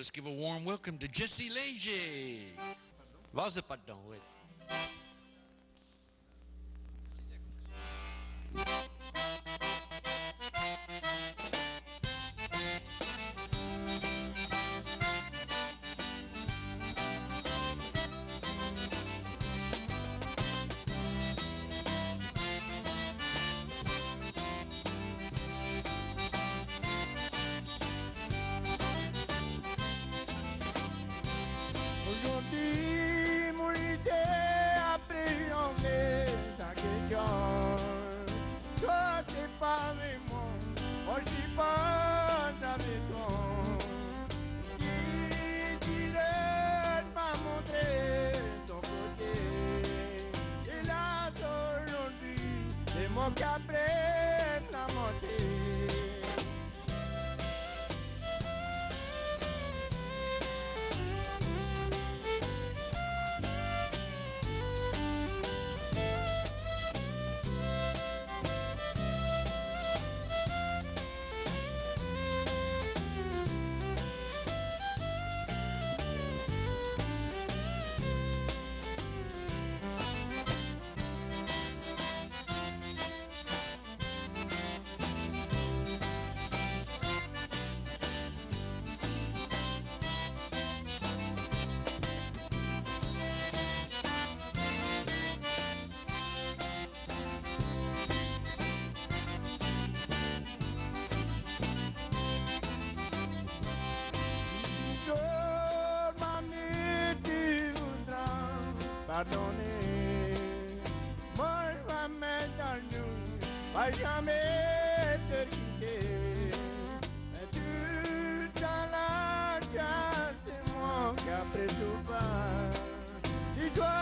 Let's give a warm welcome to Jesse Leger. Vas-y pas avec toi. Qui dirait pas montrer ton côté? Et là, aujourd'hui, c'est moi qui apprends à pardonner. Moi, je vais mettre dans nous, va jamais te quitter. Mais tout dans la moi qui après tout pas. Si toi,